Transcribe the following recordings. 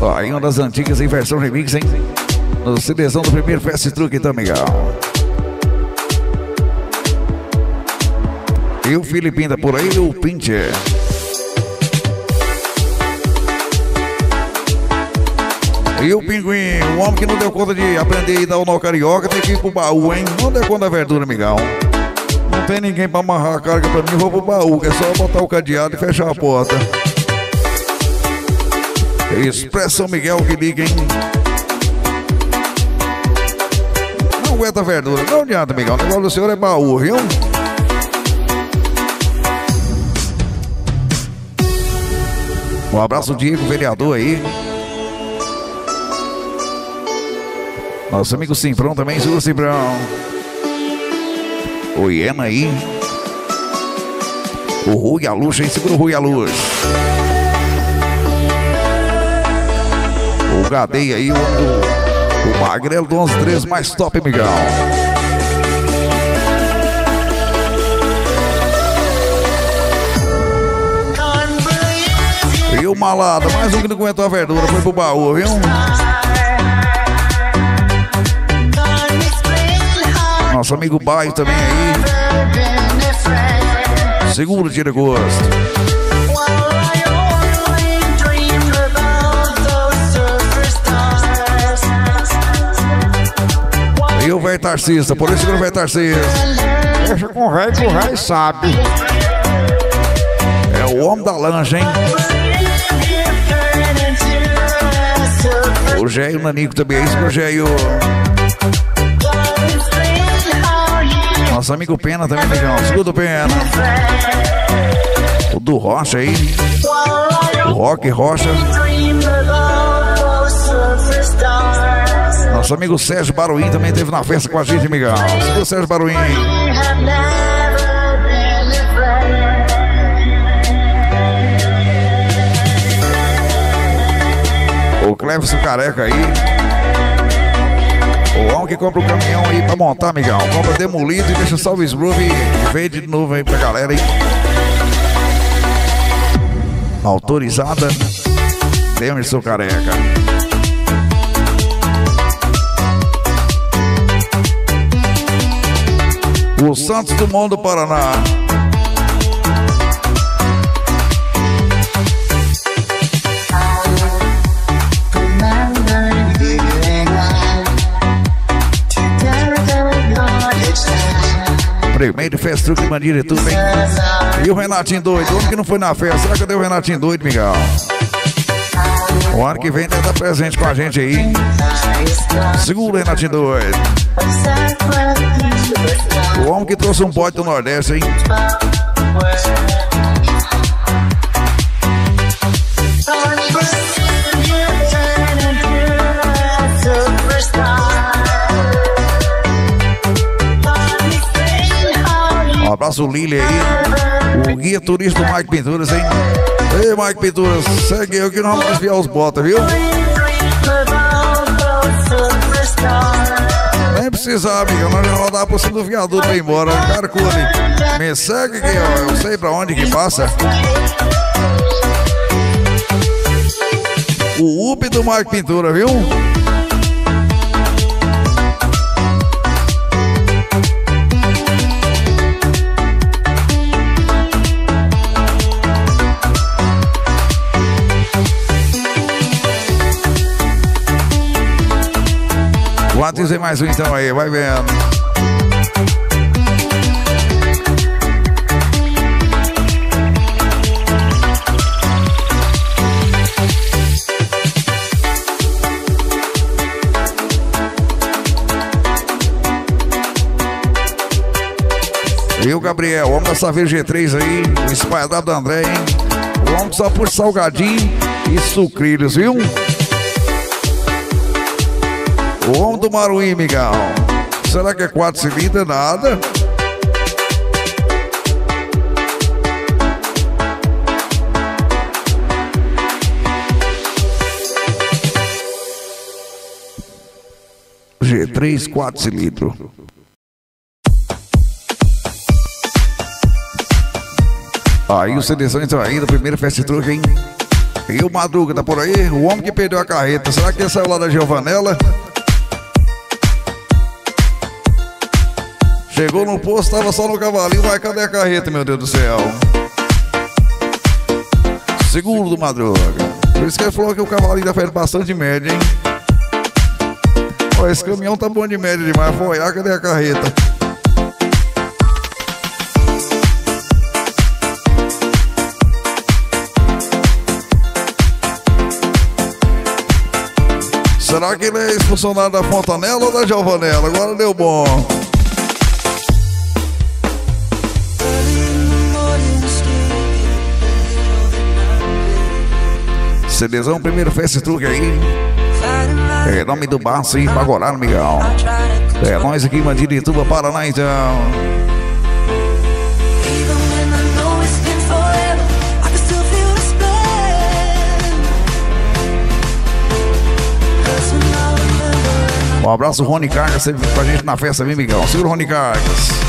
Ó, aí uma das antigas em versão remix, hein? No CDzão do primeiro Fast Truck, então, Miguel. E o Filipinho tá por aí, o Pincher. E o pinguim, o homem que não deu conta de aprender a dar o nó carioca, tem que ir pro baú, hein? Não deu conta da verdura, amigão. Não tem ninguém pra amarrar a carga pra mim, vou pro baú, é só botar o cadeado e fechar a porta. Expresso São Miguel que liga, hein? Não aguenta verdura, não adianta, Miguel. O negócio do senhor é baú, viu? Um abraço, Diego, vereador aí. Nosso amigo Simprão também, segura Simprão. O Iena aí. O Rui a Luz, hein? Segura o Rui a Luz. O Gadeia aí, o, o Magrelo do 11 13 mais top, Miguel. E o Malada, mais um que não aguentou a verdura, foi pro baú, viu? Nosso amigo Baio também aí. Seguro, tira gosto. O velho Tarcista, por isso que o velho Tarcista. Deixa com o velho que o velho sabe. É o homem da lancha, hein? O Géio Nanico também, é isso que o Géio. Nosso amigo Pena também, legal. Segura o Pena. O do Rocha aí. O Rock Rocha. Nosso amigo Sérgio Baruim também esteve na festa com a gente, Miguel. O Sérgio Baruim. O Cleverson Careca aí. O homem que compra o caminhão aí pra montar, Miguel. Compra demolido e deixa só o Sgroove e vende de novo aí pra galera aí. Autorizada. Demerson Careca. O Santos Dumont do Paraná. Primeiro festa truque mania de tudo, hein? E o Renatinho doido, onde que não foi na festa? Será que deu o Renatinho doido, Miguel? O ano que vem deve estar presente com a gente aí. Segura o Renatinho doido. O homem que trouxe um bote do Nordeste, hein? Um abraço, Lili aí. O guia turista do Mike Pinturas, hein? Ei, Mike Pinturas, segue eu que nós vamos desviar os botas, viu? Nem precisa, amiga, nós já rodar por cima do viaduto pra ir embora. Carcule. Me segue aqui, ó. Eu sei pra onde que passa. O UP do Mike Pintura, viu? E mais um então aí, vai vendo. E o Gabriel, o homem da Saveiro G3 aí, o espalhador do André, hein? Homem só por salgadinho e sucrilhos, viu? O homem do Maruim, Miguel. Será que é quatro cilindros? Nada. G3, quatro cilindros. Aí o seleção entrou ainda, primeiro fast truck, hein? E o Madruga tá por aí? O homem que perdeu a carreta. Será que ele saiu lá da Giovanella? Chegou no posto, tava só no cavalinho, vai, cadê a carreta, meu Deus do céu? Seguro do Madruga. Por isso que ele falou que o cavalinho tá fazendo bastante média, hein? Ó, esse caminhão tá bom de média demais. Foi, ah, cadê a carreta? Será que ele é ex-funcionário da Fontanela ou da Giovanella? Agora deu bom. CDzão, primeiro fast truque aí. É nome do bar, sim, Pagorá, Miguel. É nós aqui, Mandirituba, Paraná, então. Um abraço, Rony Cargas, sempre com a gente na festa, vem, Miguel. Segura o Rony Cargas.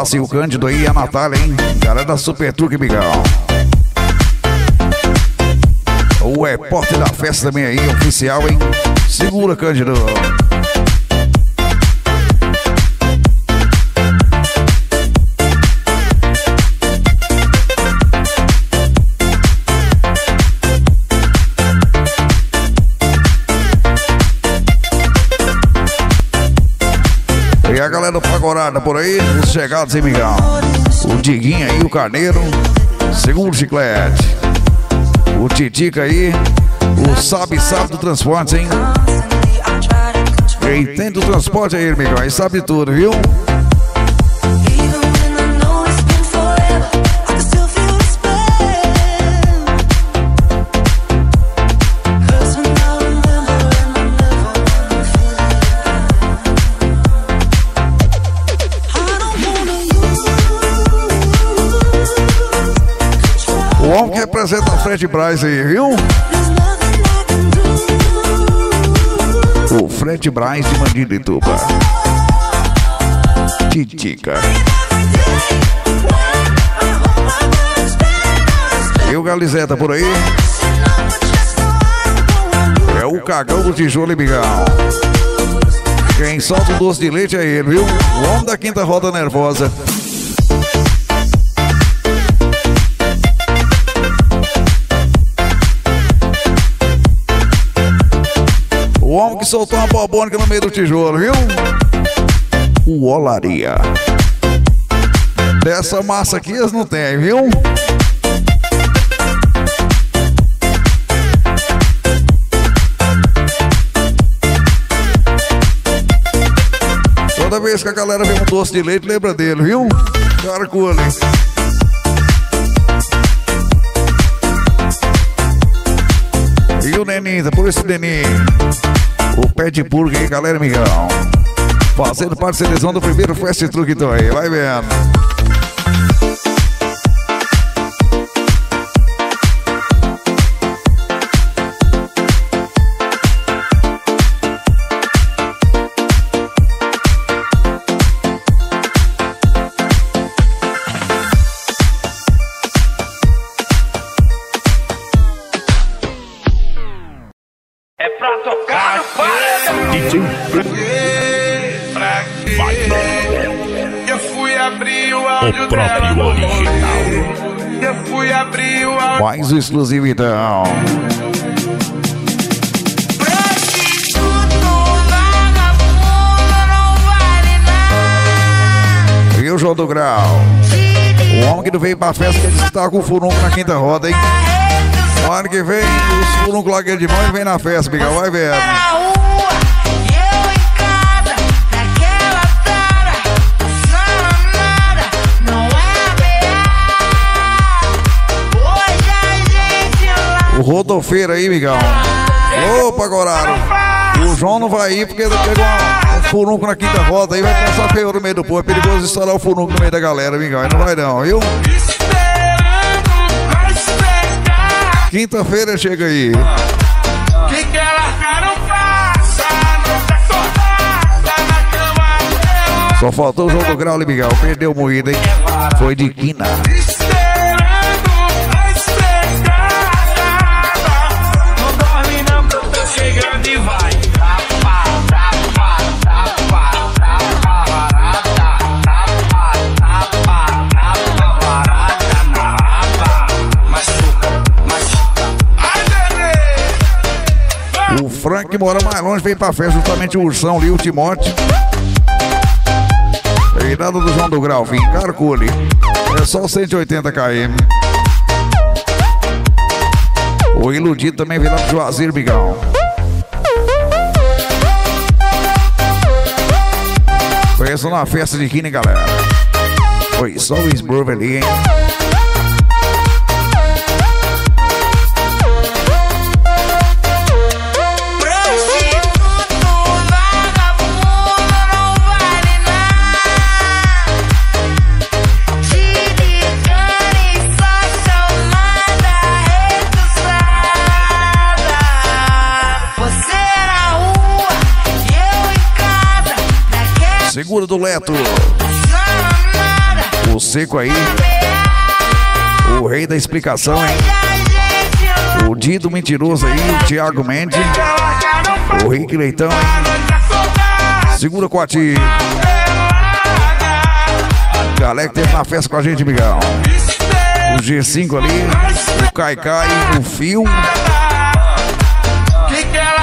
Abraço e o Cândido aí, a Natália, hein? Galera da Super Truque, Miguel. O repórter da festa também aí, oficial, hein? Segura, Cândido. E a galera Pagorada por aí, os chegados em Migão. O Diguinho aí, o Carneiro. Segundo chiclete. O Titica aí. O Sabe Sabe do Transporte, hein? Quem tem do transporte aí, Migão, aí sabe tudo, viu? O que representa a Fred Braz aí, viu? O Fred Braz de Mandilituba. Titica. E o Galizeta por aí? É o cagão do tijolo e. Quem solta o doce de leite é ele, viu? O homem da quinta roda nervosa. Que soltou uma bobônica no meio do tijolo, viu? O Olaria. Dessa massa aqui eles não tem, viu? Toda vez que a galera vê um doce de leite, lembra dele, viu? Carcule. E o Neninho, tá por esse Neninho. O purga aí, galera, amigão. Fazendo parte da seleção do primeiro Fast então aí, vai vendo. Vagabundo, não vale nada. E o João do Grau. O homem que não veio pra festa, que ele está com o furunco na quinta roda, hein? O ano que vem, os furuncos lá de mão e vem na festa, Miguel, vai vendo. O rodofeiro aí, migão. Opa, Goraro. O João não vai ir porque pegou uma- um furunco na quinta roda aí, vai passar feio no meio do povo. É perigoso instalar o furunco no meio da galera. Aí não vai não, viu? Quinta-feira chega aí. Só faltou o João do Grau, migão. Perdeu moída, hein? Foi de quina. Frank mora mais longe, veio pra festa justamente o Ursão ali, o Timote. Reinado do João do Grau, vim, calcule. É só 180 km. O iludido também lá do Juazeiro, Bigão. Conheço na festa de Kine, galera. Foi só o Sburv ali, hein? Segura do Leto. O seco aí. O rei da explicação, hein? O Dido mentiroso aí, o Thiago Mendes. O Rick Leitão, hein? Segura com a tia. Galera que teve na festa com a gente, Miguel. O G5 ali, o Caicai, o Fio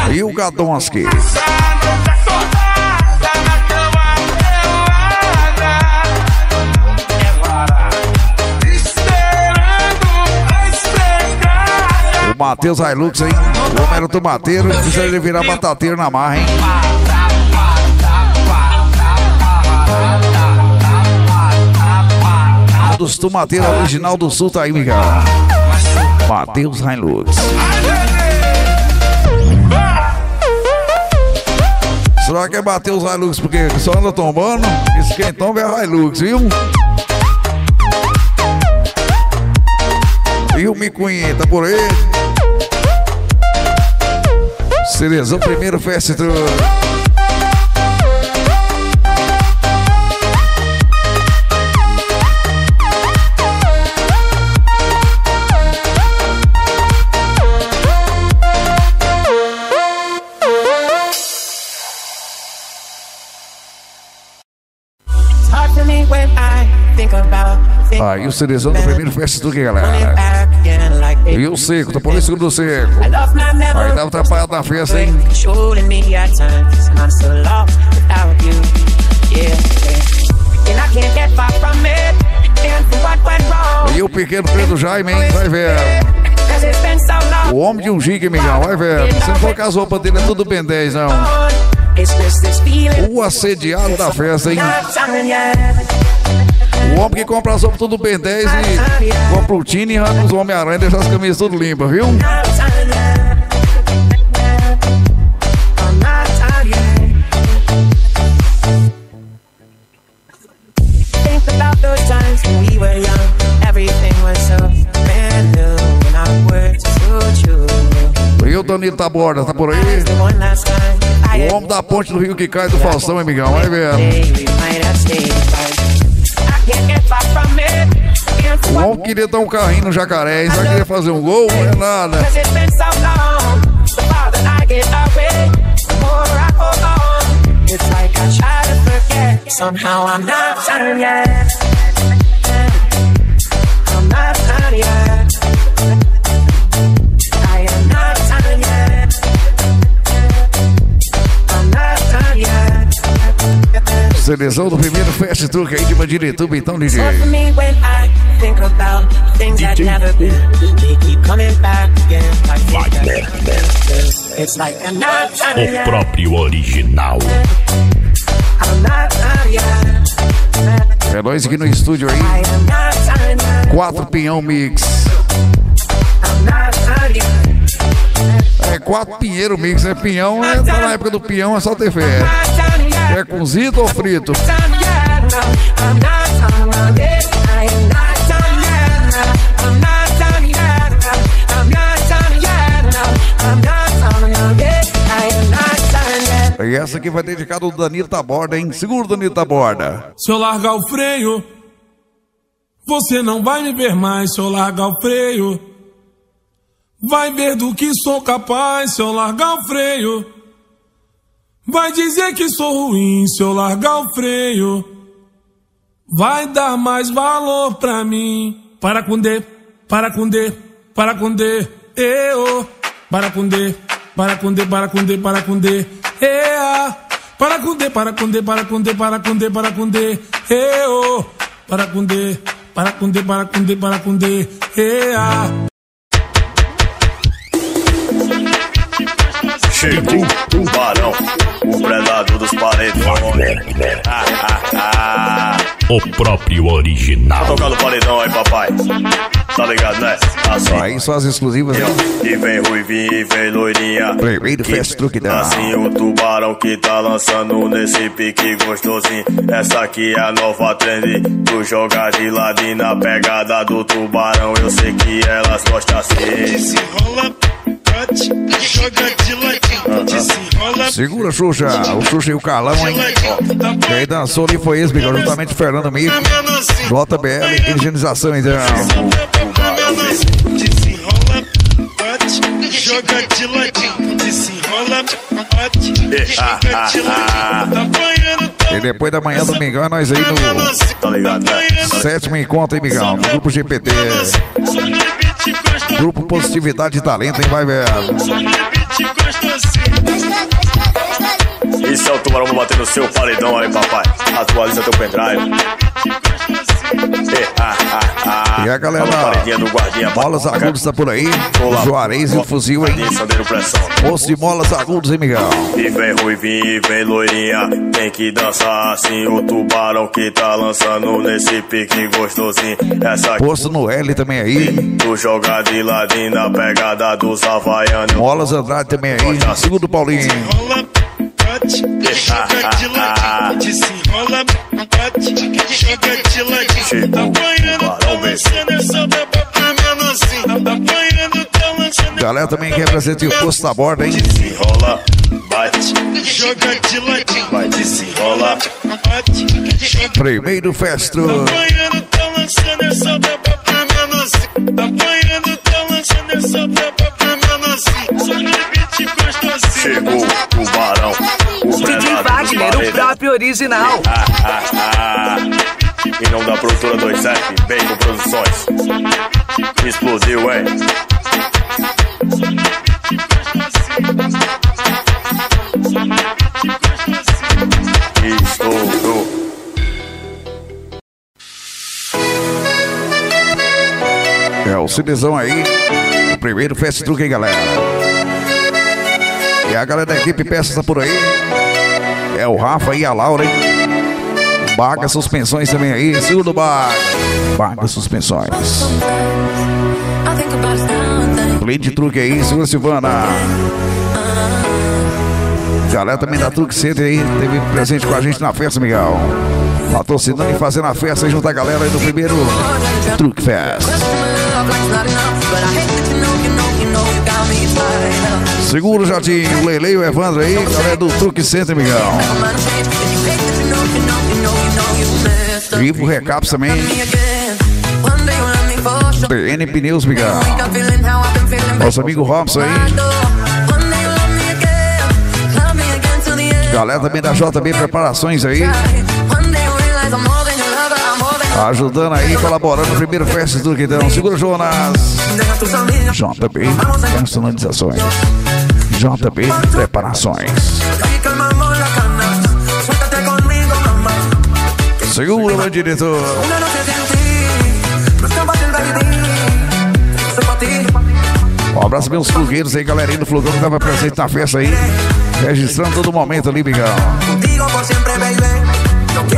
e o Gadonski. Matheus Hilux, hein? O homem era tomateiro, precisa ele virar batateiro na marra, hein? Um dos tomateiros original do sul tá aí, Miguel. Matheus Hilux. Será que é Matheus Hilux porque só anda tombando? Isso quem tomba é Hilux, viu? E o tá por aí? Cerezão, primeiro festival. It's hard for me when I think about things Aí o Cerezão do primeiro aqui, coming galera. E o Seco, tá por isso do Seco. Aí tava atrapalhado na festa, hein? E o pequeno Pedro Jaime, hein? Vai ver. O homem de um giga, Miguel. Vai ver. Se não for com as roupas dele, é tudo Ben 10, não. O assediado da festa, hein? O homem que compra as roupas tudo Ben 10 e compra o Tini e arranca os Homem-Aranha e deixa as camisas tudo limpas, viu? Not time yet. I'm not tired yet. Think about those times when we were young. Everything was so brand new. And our words so true. E o Danilo tá borda, tá por aí? O homem da ponte do Rio que cai do Faustão, hein, Miguel? Vai ver. O homem queria dar um carrinho no jacaré? Só queria fazer um gol, não é nada. Cause it's been so long. Seleção do primeiro Fast Truck aí de Mandirituba, então, DJ. O próprio original. É nós aqui no estúdio aí. I am not done yet. Quatro pinhão mix. I'm not É quatro pinheiro mix, é pinhão, é, tá na época do pinhão é só ter fé. É cozido ou frito? E essa aqui vai dedicada ao Danilo Taborda, hein? Segura o Danilo Taborda. Se eu largar o freio, você não vai me ver mais. Se eu largar o freio, vai ver do que sou capaz. Se eu largar o freio, vai dizer que sou ruim. Se eu largar o freio, vai dar mais valor pra mim. Para com D, para com D, para com D, eu. Para com D, para com D, para com D, para com D, eu. Para com D, para com D, para com D, para com D, para com D, eu. Para com D, para com D, para com D, para com D, eu. Chegou o barão, o predador dos paredões. Ah, ah, ah. O próprio original. Tocar no paredão aí, papai. Tá ligado, né? Assim. Aí só as exclusivas, hein? E vem ruivinha e vem loirinha. Primeiro Fast Truck da- Assim o tubarão que tá lançando nesse pique gostosinho. Essa aqui é a nova trend. Tu joga de ladinho na pegada do tubarão. Eu sei que elas gostam assim. Desenrola, joga de ladinho. Desenrola, Segura, Xuxa. O Xuxa e o Carlão, hein? Quem dançou ali foi esse, Miguel, juntamente com o Fernando Mico. JBL, higienização, então. Desenrola, bate, joga de ladinho. Desenrola, bate, joga de ladinho. Banhando, E depois da manhã do Mingão é nós aí no Tá ligado, né? sétimo encontro, hein, Mingão? No grupo GPT. Grupo Positividade e Talento, hein? Vai ver. Isso é o tubarão no seu paredão aí, papai. Atualiza teu pendrive. E a galera. Molas agudos tá por aí. Juarez e o fuzil, hein? Osso de molas agudos, hein, Mingão? E vem ruivinho e vem loirinha Tem que dançar assim O tubarão que tá lançando Nesse pique gostosinho Essa Posto no L também aí. tu joga de ladinho Na pegada dos havaianos Molas Andrade também aí. Segundo Paulinho. Joga de ladinho. Desenrola, bate, joga de ladinho. Tá tá lançando essa pra menorzinho. Tá tá lançando Galera também que representa o posto da borda, hein? Desenrola, bate, Joga de ladinho. vai desenrola Bate, joga Primeiro Festro. banhando, tá lançando essa beba pra menorzinho. Tá banhando, tá lançando essa beba pra menorzinho. Só no beat gostosinho. Chegou o tubarão Wagner, o próprio original. Em nome da produtora 27, Bacon Produções. Explodiu, hein? Estourou. É o Cinezão aí. O primeiro Fast Truck, hein, galera? E a galera da equipe peça tá por aí. É o Rafa e a Laura, hein? Baga Suspensões também aí. Segundo Baga. Baga Suspensões. Blade Truque aí, segura Silvana. Galera também da Truque Center aí, teve presente com a gente na festa, Miguel. Patrocinando e fazendo a festa aí junto à galera aí do primeiro Truque Fest. Segura o Jardim, o Leilei e o Evandro aí, galera do Truque Center, Miguel. Vivo Recaps também. PN Pneus, Miguel. Nosso amigo Robson aí. Galera também da JB Preparações aí. Ajudando aí, colaborando primeiro Fest do então. Segura, Jonas. JB Personalizações. JB Preparações. Segura, meu diretor. Um abraço meus fogueiros aí, galerinha do Flogão que tava presente na festa aí. Registrando todo momento ali, Miguel.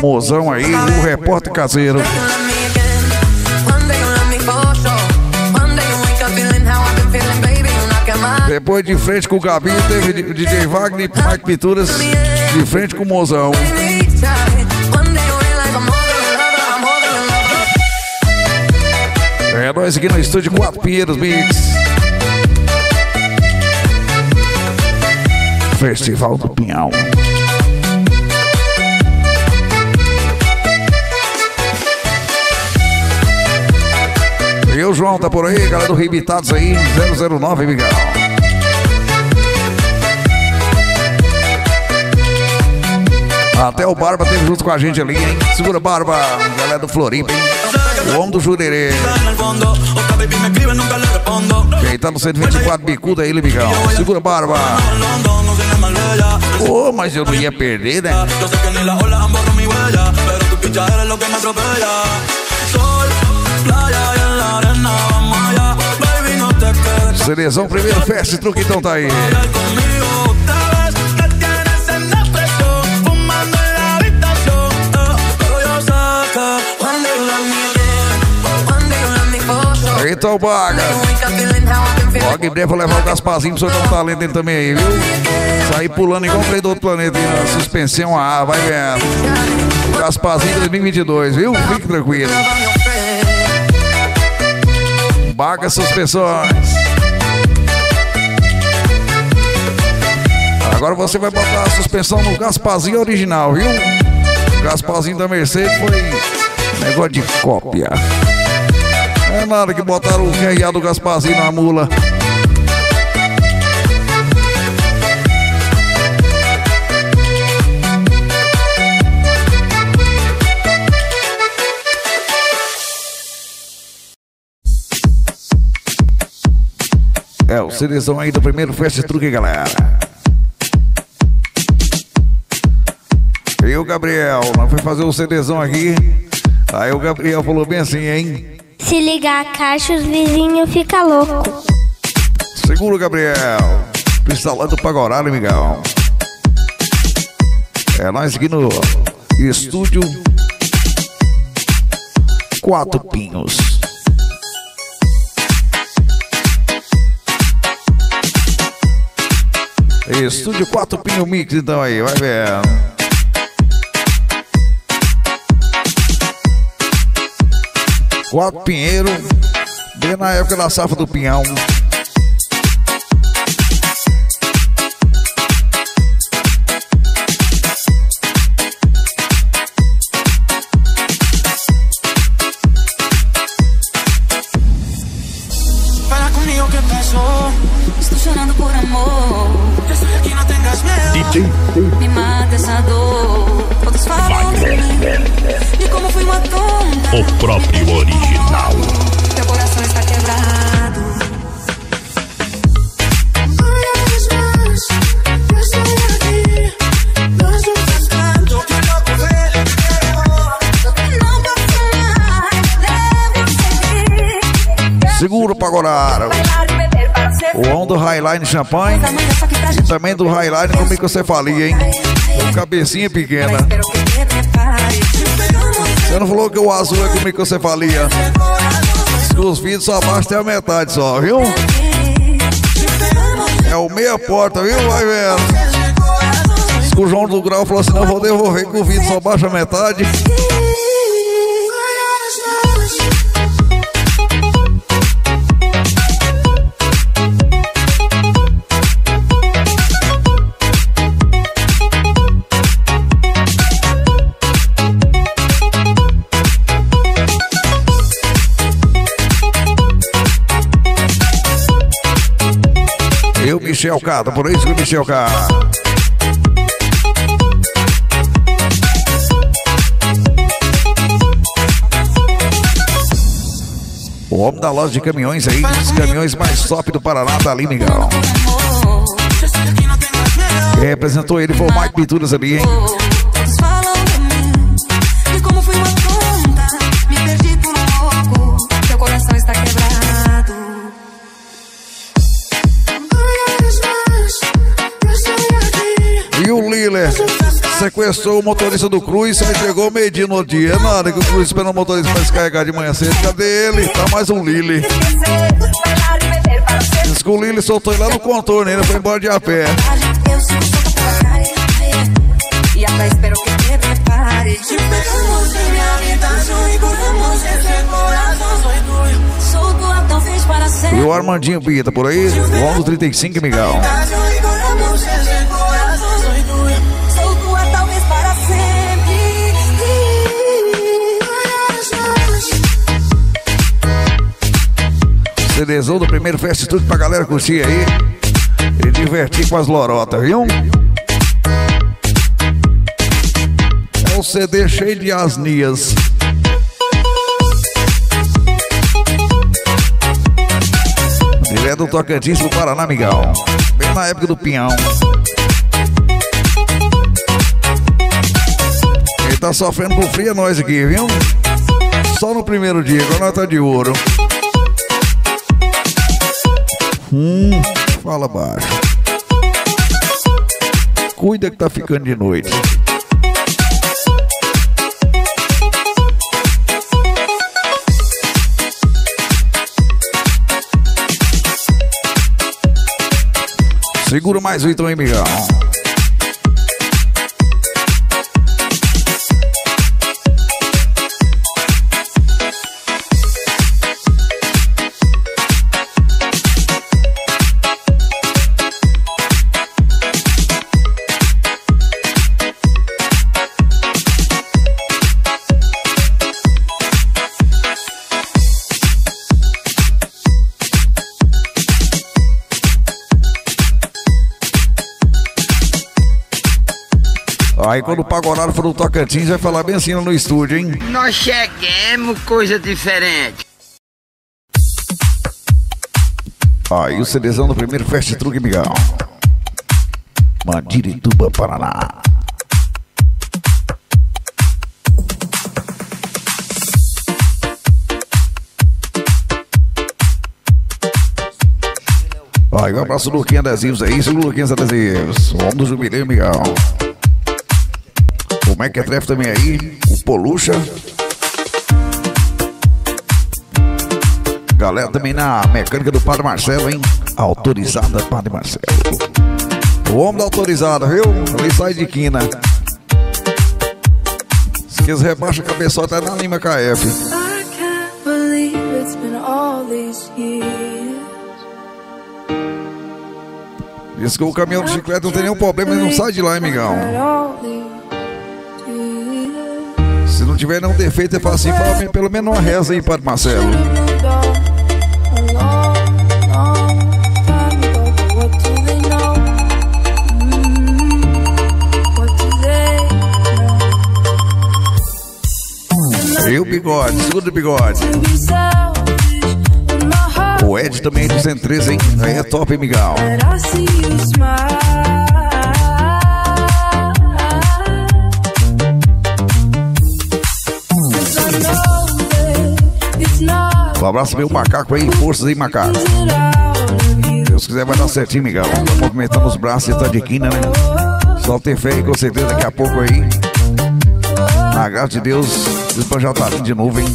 Mozão aí, o repórter caseiro. Depois de frente com o Gabi, teve DJ Wagner e Mike Pinturas de frente com o Mozão. É nós aqui no estúdio Quatro Pinheiros Mix. Festival do Pinhal. João tá por aí, galera do Rebitados aí, 009, Miguel. Até o Barba teve junto com a gente ali, hein? Segura Barba, galera do Florimpa, hein? O homem do Jurerê. Quem tá no 124 bicudo aí, Miguel. Segura Barba. Ô, mas eu não ia perder, né? Sol, playa Cerezão, primeiro festa, truque então tá aí. conmigo. Otra vez me tienes en depresión, fumando en la habitación. eh, pero yo sé que One day you love me again. One day you love me for sure. Eita, o Baga. Logo em breve vou levar o Gasparzinho pra soltar um talento dele também aí, viu? Sair pulando igual um do outro planeta aí suspensão a ar, vai. O Gasparzinho 2022, viu? Fique tranquilo. Friend. Baga suspensões. Agora você vai botar a suspensão no Gasparzinho original, viu? O Gasparzinho da Mercedes foi negócio de cópia. É nada que botaram o QRA do Gasparzinho na mula. É, o CDzão aí do primeiro Fest Truque, galera. E o Gabriel, nós foi fazer o CDzão aqui. Aí o Gabriel falou bem assim, hein? Se ligar a caixa, os vizinhos ficam loucos. Segura o Gabriel. Instalando o Pagorado, Miguel. É nós aqui no estúdio Quatro Pinhos. Estúdio Quatro Pinhos Mix, então aí, vai ver. Quatro Pinheiro, bem na época da safra do Pinhão. Fala conmigo qué pasó. Estou chorando por amor. Estoy aquí, no tengas miedo. Me mata essa dor. Todos falam de mim. De como fui uma tonta. O próprio original. Teu coração está quebrado. Yo quiero coger. Não posso mais. Devo seguir. Segura o Pagorado. Bailar e beber para ser O on do Highline pra e também do Highline com microcefalia, hein? Com cabecinha pequena. Você não falou que o azul é com microcefalia? Os vidros só abaixo tem a metade só, viu? É o meia porta, viu? Vai vendo. O João do Grau falou assim: não vou devolver que o vidro só baixa a metade. Tá por isso que o Michel. O homem da loja de caminhões aí, os caminhões mais top do Paraná, tá ali, Miguel. representou ele foi o Mike Pinturas ali, hein? Sequestrou o motorista do Cruz, aí chegou meio-dia no dia. Nada que o Cruz esperando o motorista pra descarregar de manhã cedo. Cadê ele? Tá mais um ser Diz que o Lili soltou ele lá no contorno, ele foi embora de a pé. E o Armandinho Pita por aí, o homem CDzão do primeiro Fast Tudo pra galera curtir aí. E divertir com as lorotas, viu? É um CD cheio de asnias. Direto do Tocantins pro Paraná, amigão. Bem na época do Pinhão. Ele tá sofrendo por frio é nós aqui, viu? Só no primeiro dia, agora nós tá de ouro. Hum, fala baixo. Cuida que tá ficando de noite. Segura mais um então aí, migão. Aí quando o Pagorário for no Tocantins, vai falar bem assim lá no estúdio, hein? Nós cheguemos, coisa diferente. Aí o CDzão do primeiro Fast Truck, migão. Mandirituba, Paraná. Aí um abraço Luquinha Adesivos aí, seu Luquinha Adesivos. Homem do jubileu, migão. O Mac Treff também aí, o Polucha. Galera também na mecânica do Padre Marcelo, hein? Autorizada Padre Marcelo. O homem da autorizada, viu? Ali sai de quina. Se quiser rebaixa a cabeça até na Lima KF. I can't believe it's been all these years Diz que o caminhão de bicicleta não tem nenhum problema, ele não sai de lá, hein, amigão? Não tiver nenhum defeito, é fácil, fala pelo menos uma reza aí, Padre Marcelo. E o bigode, segura o bigode. O Ed também é de 113, hein? Aí é top, hein? Um abraço meu macaco aí, forças aí, macaco. Deus quiser vai dar certinho. Tá movimentando os braços e tá de quina, né? Só ter fé aí, com certeza, daqui a pouco aí. Na graça de Deus, já tá de novo, hein?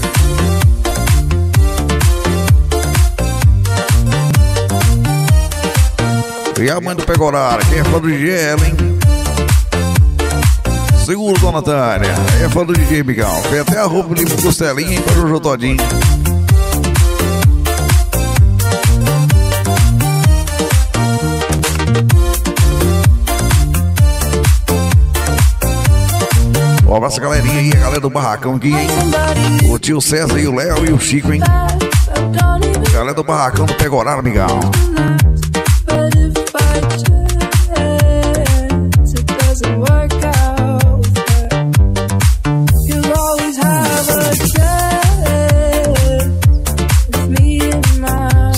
E a mãe do Pegorara, quem é fã do DJ é ela, hein? Seguro, dona Tânia. É fã do DJ, Migão. Tem até a roupa de costelinha, hein, pra Jojo Todinho. Um abraço, galerinha aí, a galera do Barracão aqui? O tio César e o Léo e o Chico, hein? Galera do Barracão do Pegorara, amigão.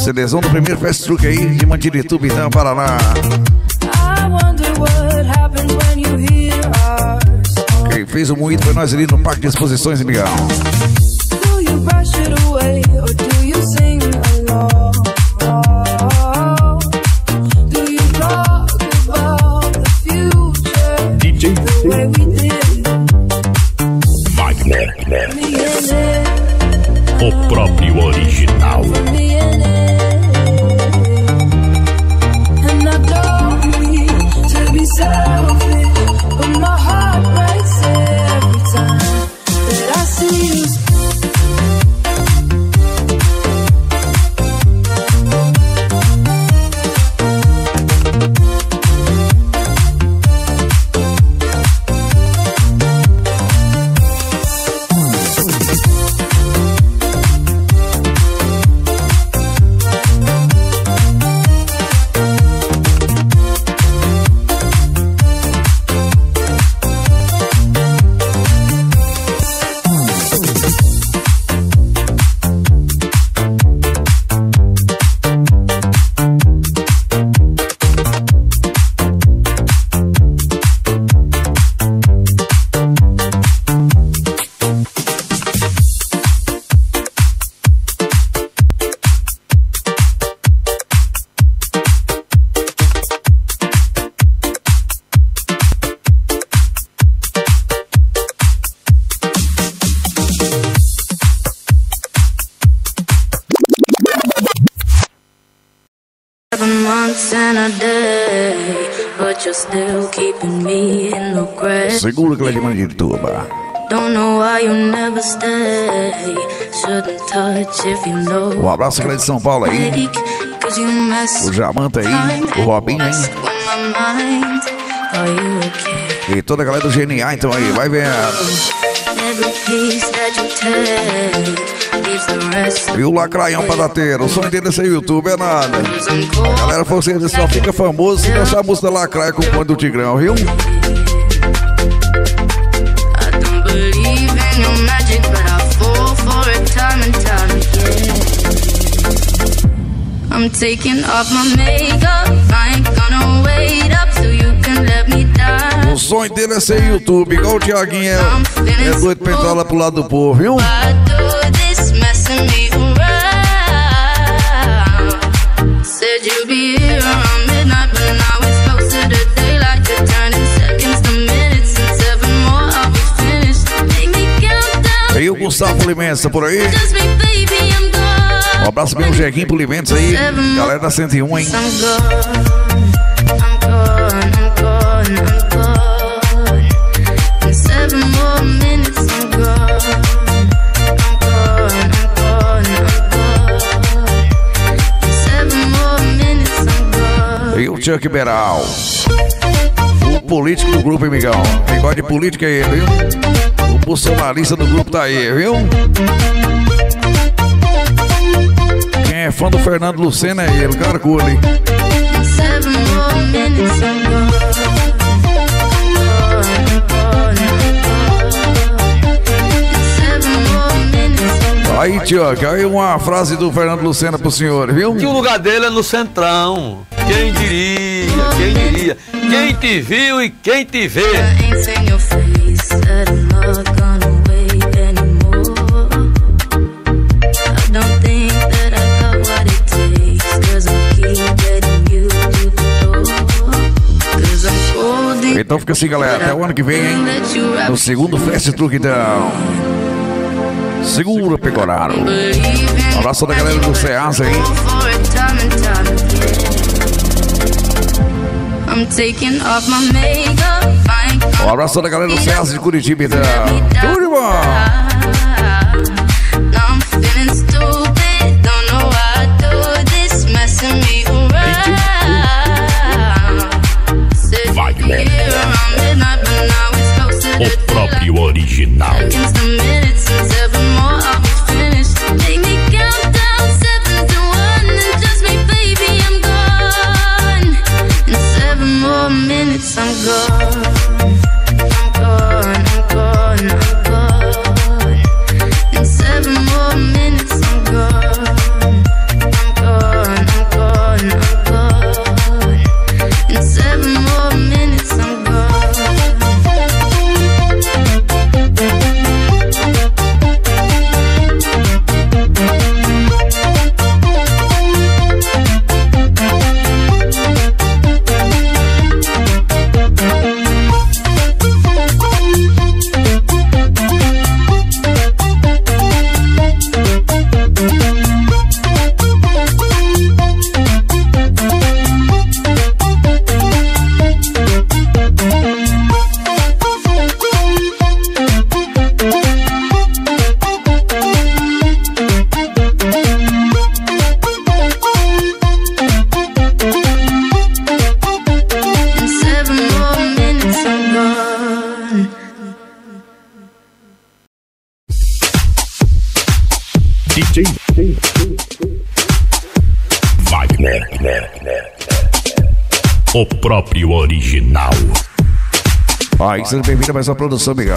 CDzão do primeiro Fast Truck aí, de Mandirituba, então, Paraná. Fez o moído foi nós ali no Parque de Exposições, amigão. Seven months and a day, but you're still keeping me in the grave. Segura que ela é de Mandirituba. Don't know why you never stay. Shouldn't touch if you know. Um abraço galera de São Paulo aí. Cause you mess O Jamanta aí, o Robinho, hein? with my mind. Are you okay? E toda a galera do GNA, então aí, vai vendo. E o Lacraião Padateiro, o sonho dele é ser YouTube, é nada. A galera falou assim, ele só fica famoso se dançar a música Lacraia com o Pão do Tigrão, viu? I'm taking off my makeup. I ain't gonna wait up so you can let me down. O sonho dele é ser YouTube, igual o Thiaguinho é, é doido pra entrar lá pro lado do povo, viu? E o Gustavo Limensa por aí. Um abraço bem o Jeguinho pro Limentos aí. Galera da 101, hein? I'm gone. I'm gone. I'm gone. E o Chuck Beral. O político do grupo, hein, amigão? Quem gosta de política é ele, viu? O bolsonarista do grupo tá aí, viu? Quem é fã do Fernando Lucena é ele, cara cool, hein? In seven more minutes, I'm Aí, Chuck, aí uma frase do Fernando Lucena pro senhor, viu? Que o lugar dele é no centrão. Quem diria, quem diria. Quem te viu e quem te vê. Então fica assim, galera. Até o ano que vem, hein? No segundo Fast Truck, então. Segura, Pecoraro. Um abraço da galera do Ceasa, hein? Um abraço da galera do Ceasa de Curitiba, então. Closer to O próprio original. something mais uma produção, Miguel.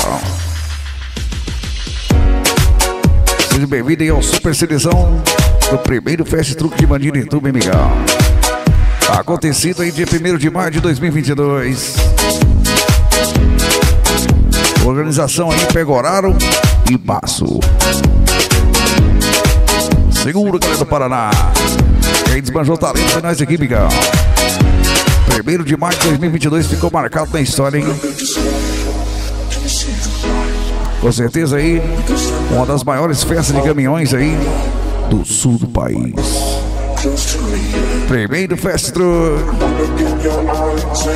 Seja bem-vindo ao Super Seleção do primeiro Fast Truck de Mandirituba, Miguel. Acontecido aí dia 1 de maio de 2022. Organização aí Pegoraro e Passo. Seguro, galera do Paraná. Quem desbanjou o talento foi nós aqui, Miguel. 1 de maio de 2022 ficou marcado na história, hein? Com certeza aí, uma das maiores festas de caminhões aí do sul do país. Primeiro Truck.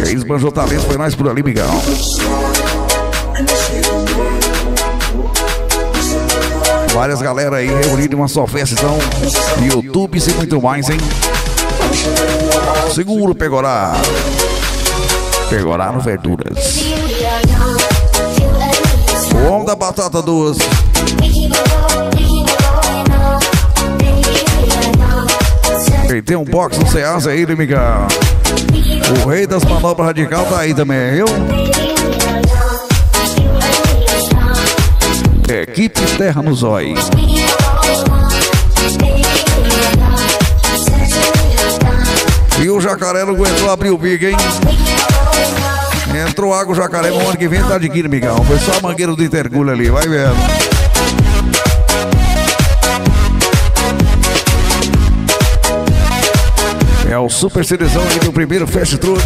Quem esbanjou talento foi nós por ali, Miguel. Várias galera aí reunidas em uma só festa, então. YouTube e muito mais, hein? Seguro, Pegorá. Pegorá no Verduras. O homem da batata doce. Tem um box no Ceasa aí, né, Miguel? O rei das manobras radical tá aí também, viu? Equipe Terra no Zói. E o jacaré não aguentou abrir o bico, hein? Entrou água, jacaré, no ano que vem tá de guia, migão. Foi só a mangueira do Intergulho ali, vai vendo. É o super seleção aí do primeiro Fast Truck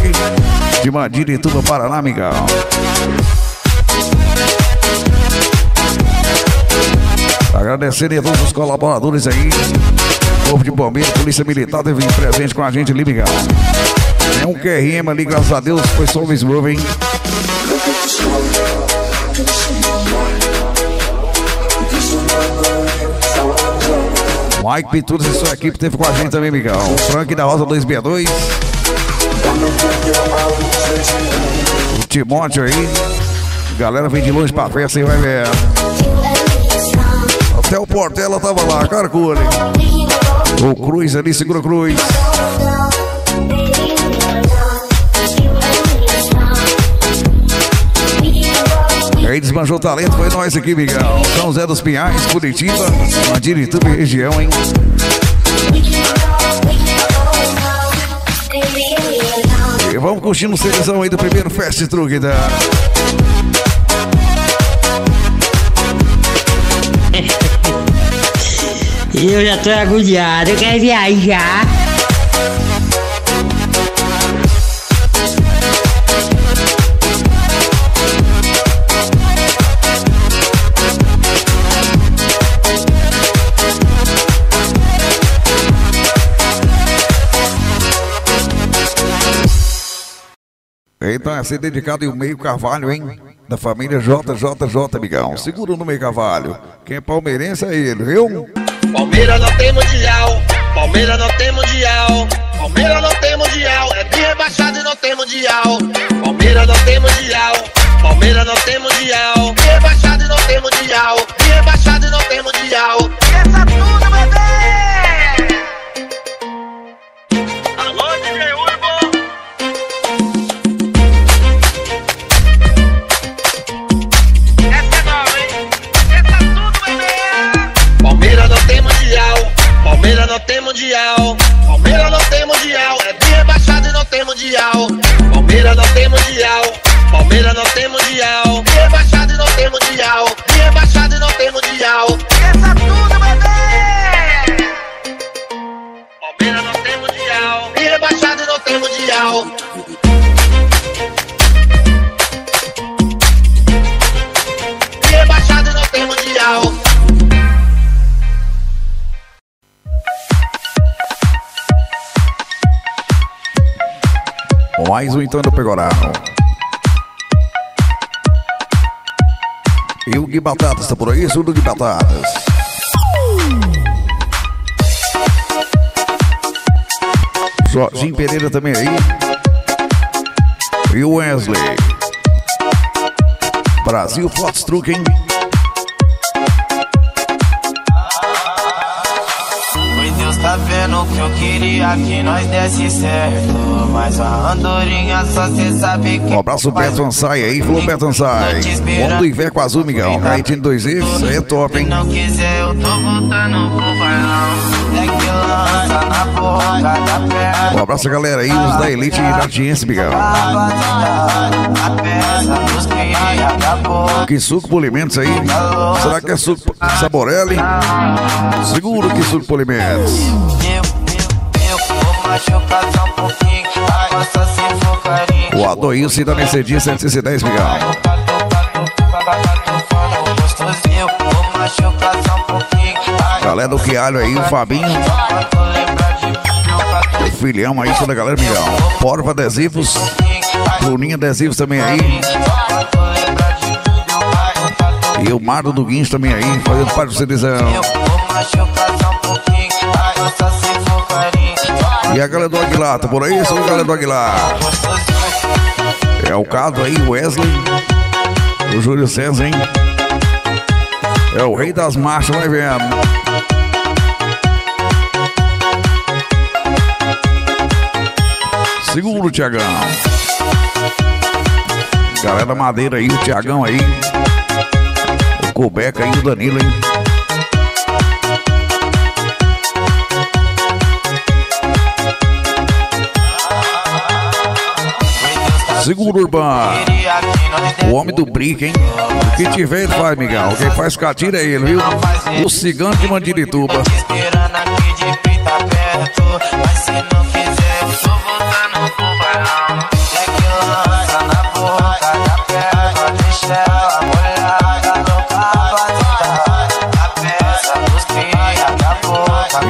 de Madirituba, Paraná, migão. Agradecendo a todos os colaboradores aí. Corpo de Bombeiro, Polícia Militar teve presente com a gente ali, migão. Um QRM ali, graças a Deus, foi só o Smooth, hein? Mike Pituras e sua equipe teve com a gente também, Miguel. Frank da Rosa 262. O Timóteo aí. Galera vem de longe pra festa e vai ver. Até o Portela tava lá, cara. O Cruz ali, segura o Cruz. Aí desmanjou o talento, foi nós aqui, Miguel. São Zé dos Pinhais, Curitiba, Madirituba região, hein? E vamos curtindo seleção aí do primeiro Fast Truck da. Eu já tô agoniado, eu quero viajar. Então é ser dedicado em o meio Carvalho, hein? Da família JJJ, amigão. Seguro no meio Carvalho. Quem é palmeirense é ele, viu? Palmeiras não tem mundial, Palmeiras não tem mundial, Palmeiras não tem mundial, é de rebaixado e não tem mundial. Palmeiras não tem mundial, Palmeiras não tem mundial, de rebaixado e não tem mundial, de rebaixado e não tem mundial. Essa tudo, bebê! Um então do Pegorá. E o Gui Batatas tá por aí, surdo de Batatas. Jorginho Pereira também aí. E o Wesley. Brasil Fox Truck? Que eu queria que nós desse certo. Mas a andorinha só cê sabe que. Um abraço, Beto Ansai aí, falou Beto Ansai. Mundo Ivé com azul, Miguel. Caetino 2E, isso aí é top, hein? não quiser, eu tô voltando pro bailão. É que lança na boca da perna. Um abraço, galera aí, os da Elite e da audiência. A. Que suco polimentos aí? Será que é suco Saborelli? Seguro que suco polimentos. O Adoilson da Mercedes 710, Miguel. Vou machucar só um pouquinho. Galera do Quialho aí, o Fabinho. Mim. filhão aí, toda a galera, Miguel. Porva Adesivos. Bruninho Adesivos também aí. E o Mardo do Guins também aí, fazendo parte do CDzão. E a galera do Aguilar, tá por aí? Só a galera do Aguilar. É o Cado aí, Wesley. O Júlio César, hein? É o rei das marchas, vai vendo. Seguro, Tiagão. Galera Madeira aí, o Tiagão aí. O Cobeca aí, o Danilo, hein? Seguro Urbano. O homem do brick, hein? O que tiver, ele faz, Miguel. Quem faz catira é ele, viu? O cigano de Mandirituba.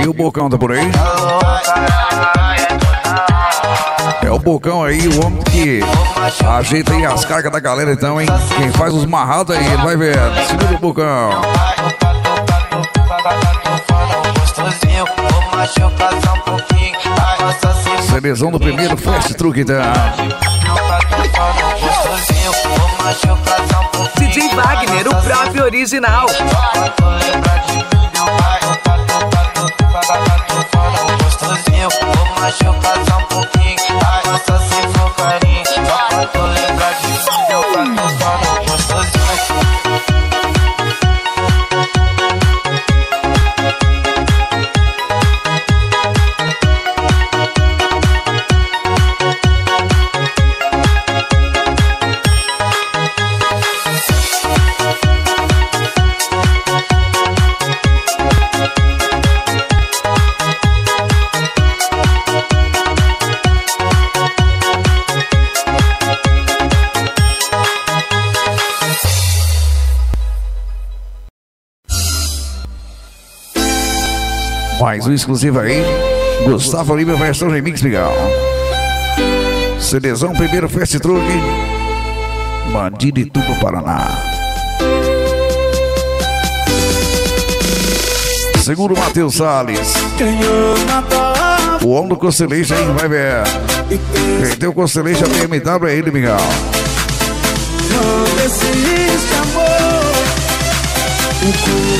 E o Bocão tá por aí? O Bocão aí, o homem que ajeita aí as cargas da galera então, hein? Quem faz os marrados aí, ele vai ver. Segura o Bocão. Seleção do primeiro Fast Truck então. DJ Wagner, o próprio original. Vou machucar só um pouquinho Ai, nossa se for Mais um exclusivo aí. Gustavo Lima, versão remix, Miguel. CDzão, primeiro Fast Truck. Mandirituba, Paraná. Segundo Matheus Salles. O homem do Constellation, hein? Vai ver. Quem tem o Constellation BMW é ele, Miguel. Existe amor, o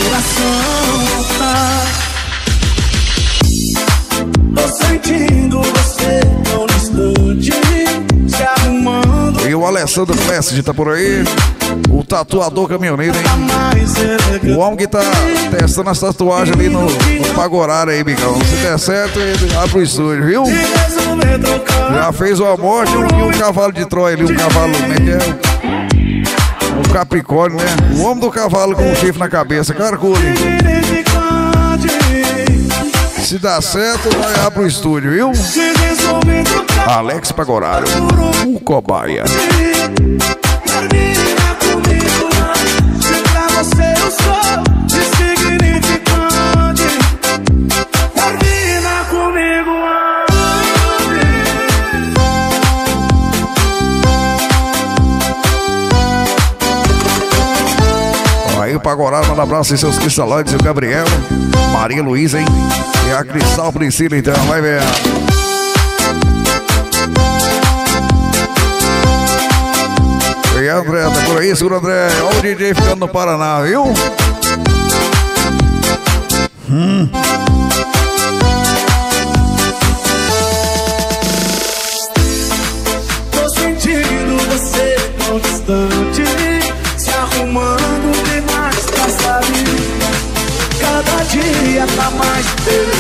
coração E o Alessandro Fest tá por aí. O tatuador caminhoneiro, hein? O homem que tá testando as tatuagens ali no, no Pagorara aí, Migão. Se der certo, ele abre o estúdio, viu? Já fez uma morte e um, cavalo de Troia ali, um cavalo, como é que é? Um Capricórnio, né? O homem do cavalo com um chifre na cabeça, carcule. Se dá certo, vai abrir o estúdio, viu? Alex Pagoraro, o cobaia. Pra você eu sou Pagoraro manda abraço em seus cristalões, o Gabriel, Maria Luísa, hein? E a Cristal Priscila, então, vai ver. E André, tá por aí, segura André. Olha o DJ ficando no Paraná, viu? Hum.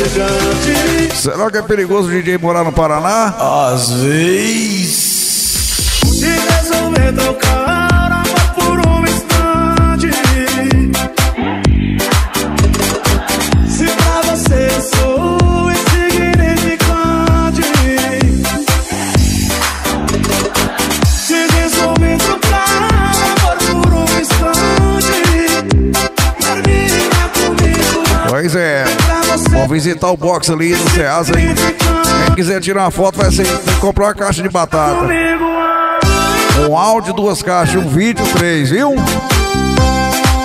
Elegante. Será que é perigoso o DJ morar no Paraná? Às vezes. Se resolver trocar amor por um instante. Se pra você eu sou insignificante. Se resolver por um instante. Termina comigo. Pois é. Vamos visitar o box ali no Ceasa, hein? Quem quiser tirar uma foto, vai ser comprar uma caixa de batata. Um áudio, duas caixas, um vídeo, três, viu?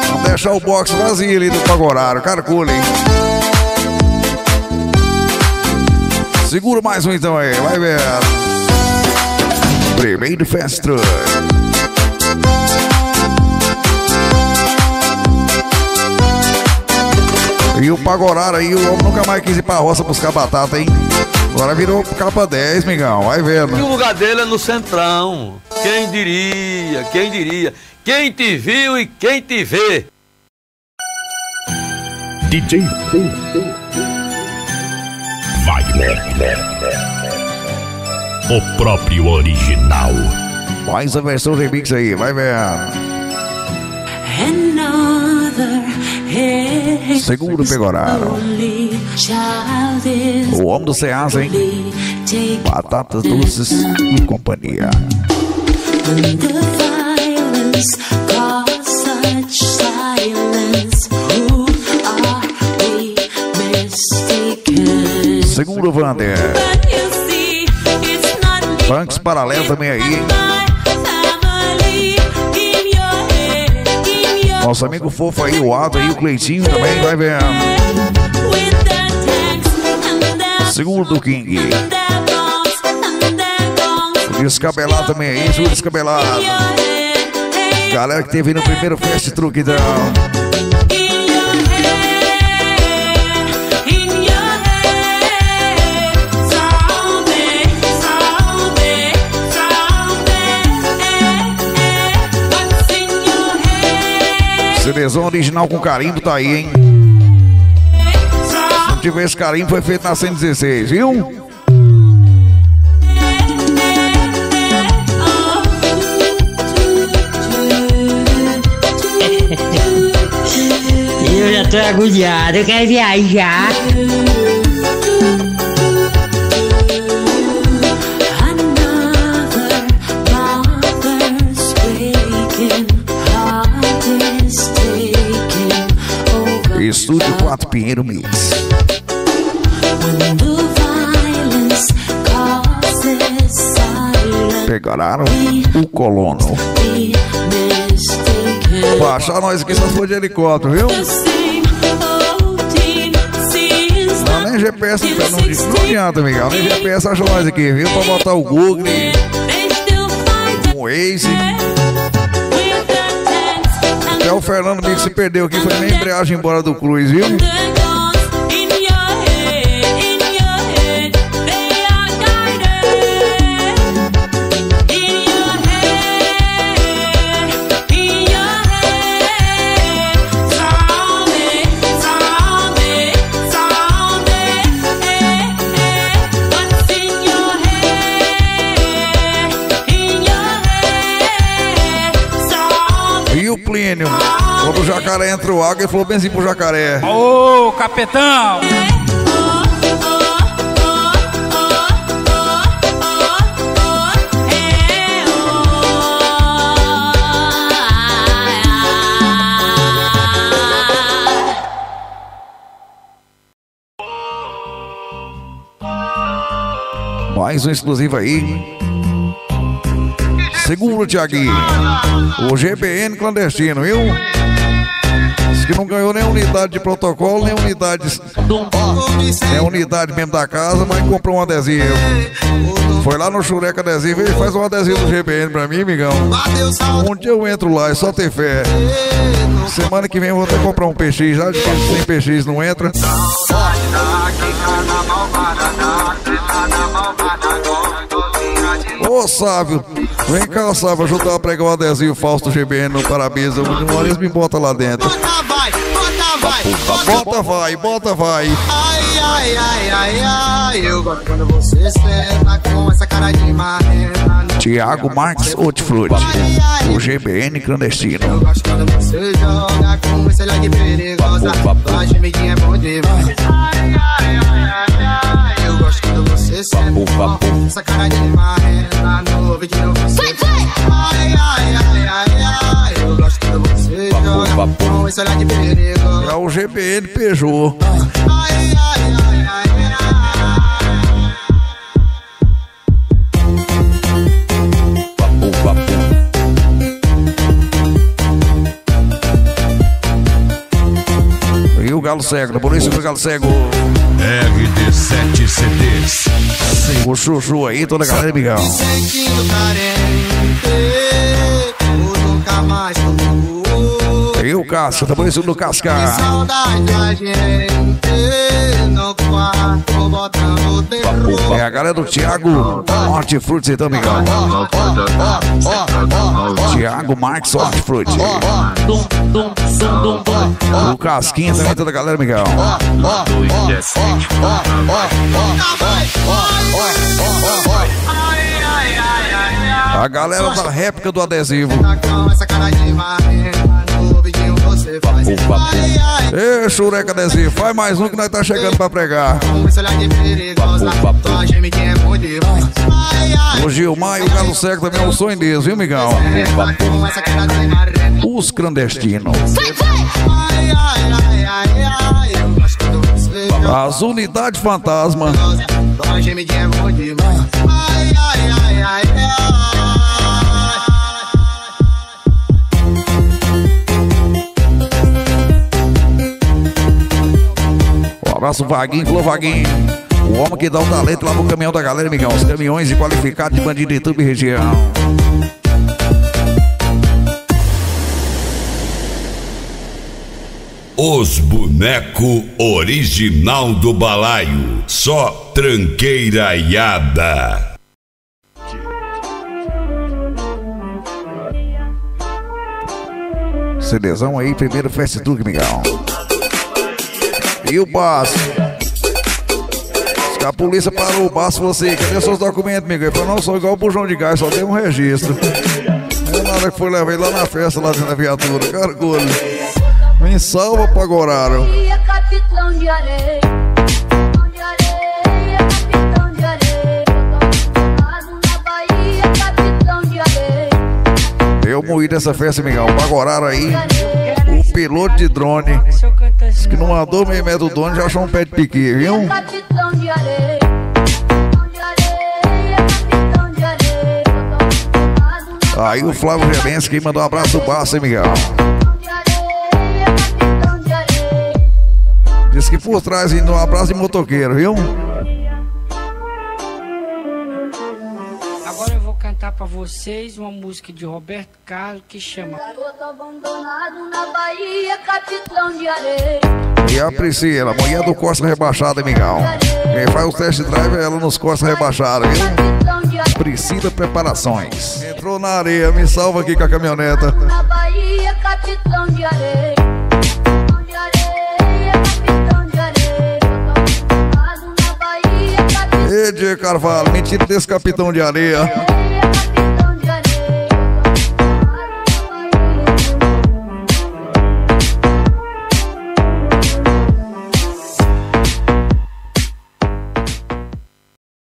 Vamos deixar o box vazio ali do Pagoraro. Calcule, hein? Segura mais um então aí, vai ver. Primeiro Fast E o Pagoraro aí, o homem nunca mais quis ir pra roça buscar batata, hein? Agora virou capa 10, migão, vai vendo. E o lugar dele é no centrão. Quem diria, quem diria. Quem te viu e quem te vê. DJ Wagner. O próprio original. Mais a versão remix aí, vai ver. Seguro Pegoraro. O homem do Ceasa, hein? Batatas doces e companhia. Seguro Vander. Banks Paralelo também aí, hein? Nosso amigo fofo aí, o Ado aí, o Cleitinho também, vai ver. Seguro do King. O descabelado também aí, o descabelado. Galera que teve no primeiro Fast Truck, então. Original com carimbo tá aí, hein? Se não tiver esse carimbo, foi feito na 116, viu? Eu já tô agoniado, eu quero viajar. Estúdio 4 Pinheiro Mix. Pegaram o colono. Baixar nós aqui só for de helicóptero, viu? Não, nem GPS não, não, não adianta, Miguel. Nem GPS acha nós aqui, viu? Pra botar o Google, o Waze. Até o Fernando Mix se perdeu aqui, foi nem embreagem embora do Cruz, viu? Plínio? Quando o jacaré entrou água, ele falou assim pro jacaré. Ô, capitão! Mais um exclusivo aí. Seguro, Tiaguinho. O GBN clandestino, viu? Diz que não ganhou nem unidade de protocolo, nem unidade. Nem unidade mesmo da casa, mas comprou um adesivo. Foi lá no Chureca Adesivo e faz um adesivo do GBN pra mim, amigão. Um dia eu entro lá, é só ter fé. Semana que vem eu vou até comprar um PX, já de sem PX não entra. Ô Sávio, vem cá, Sávio, ajudar a pregar o adesivo falso do GBN no parabéns. Hora eles me botam lá dentro. vai, bota vai, Bota vai, bota vai. Ai, ai, ai, ai, ai. Eu gosto quando você senta com essa cara de marreta. Tiago Marques Hortifruti, o GBN clandestino. Eu gosto quando você joga com esse olhar de perigosa. Tua gemidinha é bom demais. Ai, ai, ai, ai, ai. Eu gosto quando você senta com essa cara de marreta. No ouvido você. Ai, ai, ai, ai, ai. Eu gosto quando você joga com esse olhar de perigosa. É o GBN Peugeot. Ai, ai, ai, ai, ai. Galo Cego, da polícia do Galo Cego. RD7 CDs. O Chuchu aí, toda a galera, amigão. E o Casca, da polícia do Casca. Saudade da gente, É a galera do Thiago Hortifruti, então, amigão. Thiago Marques Hortifruti. O Casquinha também, toda a galera, amigão. A galera da réplica do adesivo. Você faz. Ai, ai, Ê, Chureca adesivo, faz mais um que nós tá chegando pra pregar. com esse olhar de perigosa, tua gemidinha é demais. O Gilmar e o Galo Cego também é um sonho deles, viu, de marrenta. Os clandestinos. As unidades fantasma. Tua é demais. Ai, ai, ai, ai, ai. Abraço, Vaguinho, falou Vaguinho. O homem que dá o talento lá no caminhão da galera, amigão. Os caminhões e qualificados de bandido de tudo e região. Os boneco original do balaio. Só tranqueiraiada. CDzão aí, primeiro Fast Truck, amigão. E o? Se a polícia parou o Baço, você, cadê seus documentos, amigo? Ele falou, não, sou igual o bujão de gás, só tem um registro. Aí na hora que foi levar ele lá na festa, lá dentro da viatura, cargolho. Me salva, Pagoraro. capitão de areia. Eu morri dessa festa, amigão. Pagoraro aí. Piloto de drone. Diz que não andou meio metro do drone, já achou um pé de piqui, viu? Aí o Flávio Gelenski mandou um abraço baixo, hein, Miguel? Diz que por trás ainda um abraço de motoqueiro, viu? Pra vocês uma música de Roberto Carlos que chama Garoto abandonado na Bahia, capitão de areia. E a Priscila, mulher do Costa Rebaixado, Miguel? Quem faz o test drive é ela nos Costa Rebaixados, viu? Priscila Preparações. Entrou na areia, me salva aqui com a caminhoneta. Na Bahia, capitão de areia. Diego Carvalho, mentira desse capitão de areia. de areia.